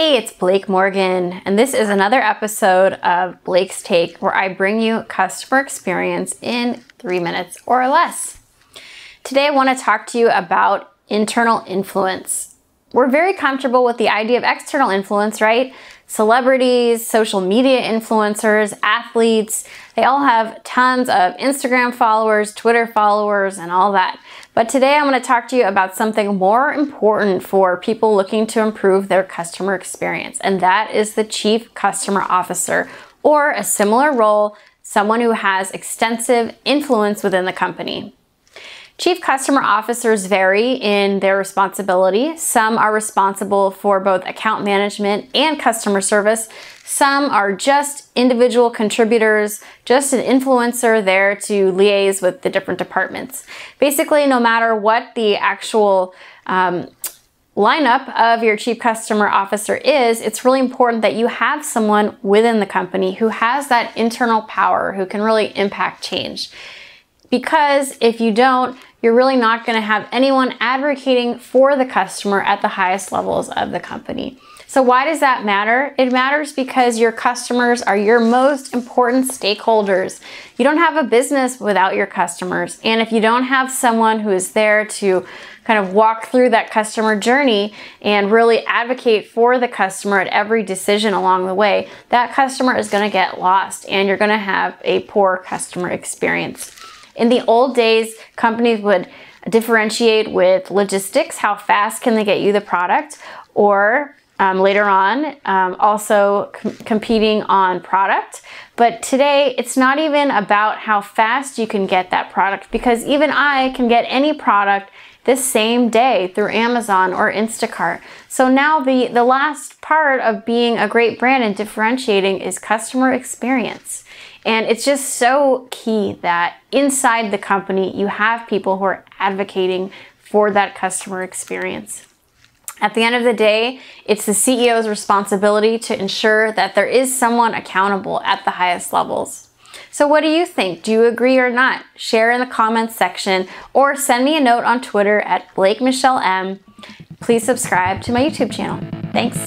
Hey, it's Blake Morgan, and this is another episode of Blake's Take where I bring you customer experience in three minutes or less. Today, I want to talk to you about internal influence. We're very comfortable with the idea of external influence, right? Celebrities, social media influencers, athletes, they all have tons of Instagram followers, Twitter followers, and all that. But today I'm going to talk to you about something more important for people looking to improve their customer experience, and that is the Chief Customer Officer, or a similar role, someone who has extensive influence within the company. Chief customer officers vary in their responsibility. Some are responsible for both account management and customer service. Some are just individual contributors, just an influencer there to liaise with the different departments. Basically, no matter what the actual um, lineup of your chief customer officer is, it's really important that you have someone within the company who has that internal power, who can really impact change. Because if you don't, you're really not going to have anyone advocating for the customer at the highest levels of the company. So why does that matter? It matters because your customers are your most important stakeholders. You don't have a business without your customers. And if you don't have someone who is there to kind of walk through that customer journey and really advocate for the customer at every decision along the way, that customer is going to get lost and you're going to have a poor customer experience. In the old days, companies would differentiate with logistics, how fast can they get you the product, or um, later on, um, also com competing on product. But today, it's not even about how fast you can get that product because even I can get any product this same day through Amazon or Instacart. So now the, the last part of being a great brand and differentiating is customer experience. And it's just so key that inside the company, you have people who are advocating for that customer experience. At the end of the day, it's the CEO's responsibility to ensure that there is someone accountable at the highest levels. So what do you think? Do you agree or not? Share in the comments section or send me a note on Twitter at Blake Michelle M. Please subscribe to my YouTube channel. Thanks.